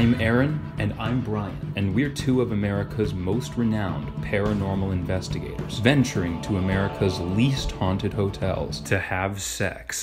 I'm Aaron. And I'm Brian. And we're two of America's most renowned paranormal investigators, venturing to America's least haunted hotels to have sex.